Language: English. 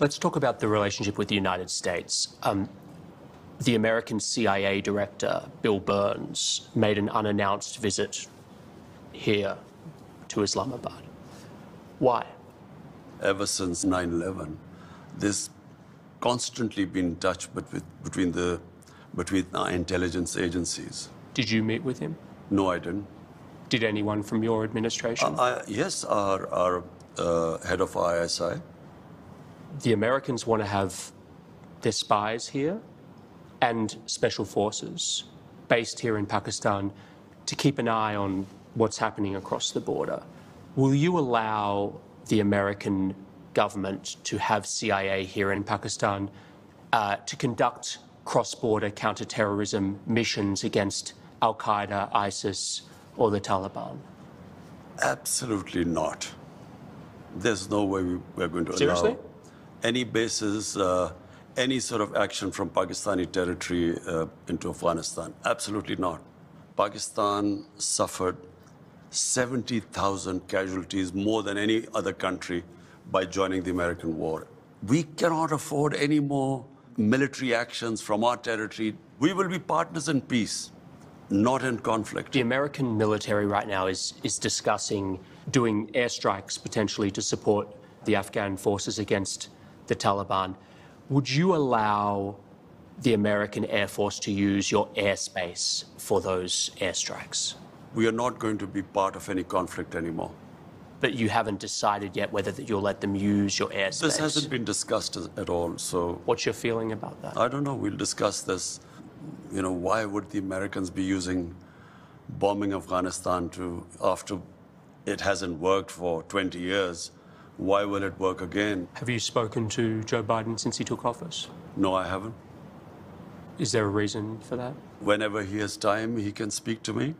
Let's talk about the relationship with the United States. Um, the American CIA director, Bill Burns, made an unannounced visit here to Islamabad. Why? Ever since 9 11, there's constantly been touch between, between, the, between our intelligence agencies. Did you meet with him? No, I didn't. Did anyone from your administration? I, yes, our, our uh, head of ISI. The Americans want to have their spies here and special forces based here in Pakistan to keep an eye on what's happening across the border. Will you allow the American government to have CIA here in Pakistan uh, to conduct cross border counterterrorism missions against Al Qaeda, ISIS, or the Taliban? Absolutely not. There's no way we, we're going to Seriously? allow any bases, uh, any sort of action from Pakistani territory uh, into Afghanistan. Absolutely not. Pakistan suffered 70,000 casualties, more than any other country, by joining the American war. We cannot afford any more military actions from our territory. We will be partners in peace, not in conflict. The American military right now is, is discussing doing airstrikes potentially to support the Afghan forces against the Taliban. Would you allow the American Air Force to use your airspace for those airstrikes? We are not going to be part of any conflict anymore. But you haven't decided yet whether that you'll let them use your airspace. This hasn't been discussed at all, so What's your feeling about that? I don't know. We'll discuss this. You know, why would the Americans be using bombing Afghanistan to, after it hasn't worked for 20 years, why will it work again? Have you spoken to Joe Biden since he took office? No, I haven't. Is there a reason for that? Whenever he has time, he can speak to me.